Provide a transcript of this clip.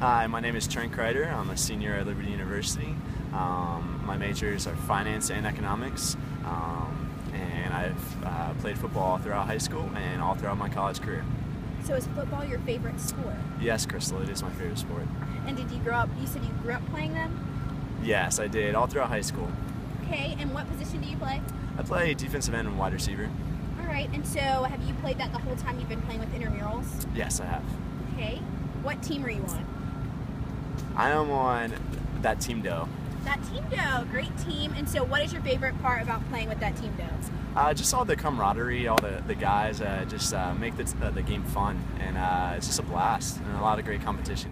Hi, my name is Trent Kreider. I'm a senior at Liberty University. Um, my majors are finance and economics. Um, and I've uh, played football throughout high school and all throughout my college career. So is football your favorite sport? Yes, Crystal, it is my favorite sport. And did you grow up, you said you grew up playing them? Yes, I did, all throughout high school. Okay, and what position do you play? I play defensive end and wide receiver. All right, and so have you played that the whole time you've been playing with intramurals? Yes, I have. Okay, what team are you on? I am on that team Doe. That team Doe, great team. And so what is your favorite part about playing with that team Doe? Uh, just all the camaraderie, all the, the guys uh, just uh, make the, uh, the game fun, and uh, it's just a blast and a lot of great competition.